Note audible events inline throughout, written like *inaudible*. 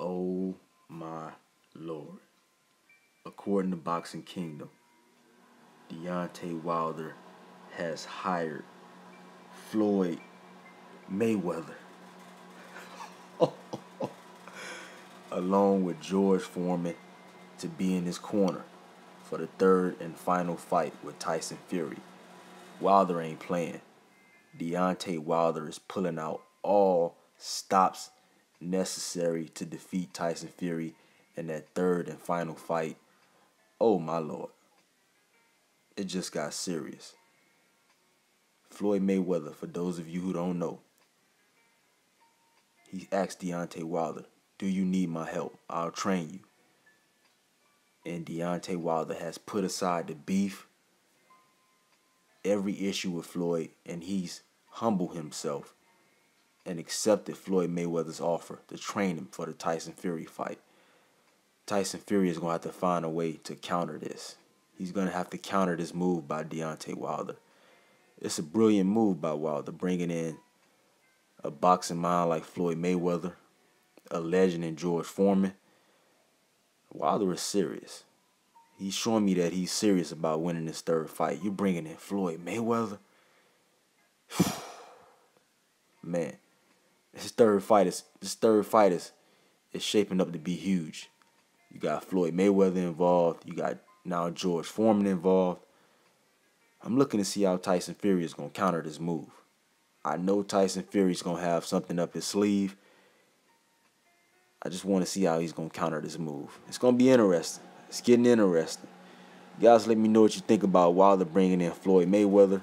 Oh my lord. According to Boxing Kingdom, Deontay Wilder has hired Floyd Mayweather *laughs* along with George Foreman to be in his corner for the third and final fight with Tyson Fury. Wilder ain't playing. Deontay Wilder is pulling out all stops necessary to defeat Tyson Fury in that third and final fight. Oh my lord. It just got serious. Floyd Mayweather, for those of you who don't know, he asked Deontay Wilder, Do you need my help? I'll train you. And Deontay Wilder has put aside the beef, every issue with Floyd, and he's humbled himself and accepted Floyd Mayweather's offer to train him for the Tyson Fury fight. Tyson Fury is going to have to find a way to counter this. He's going to have to counter this move by Deontay Wilder. It's a brilliant move by Wilder, bringing in a boxing mind like Floyd Mayweather, a legend in George Foreman. Wilder is serious. He's showing me that he's serious about winning this third fight. You're bringing in Floyd Mayweather. *sighs* Man, his third fight is this third fight is is shaping up to be huge. You got Floyd Mayweather involved. You got now George Foreman involved. I'm looking to see how Tyson Fury is gonna counter this move. I know Tyson Fury's gonna have something up his sleeve. I just want to see how he's gonna counter this move. It's gonna be interesting. It's getting interesting. guys, let me know what you think about Wilder bringing in Floyd Mayweather.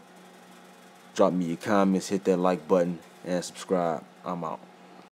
Drop me your comments, hit that like button, and subscribe. I'm out.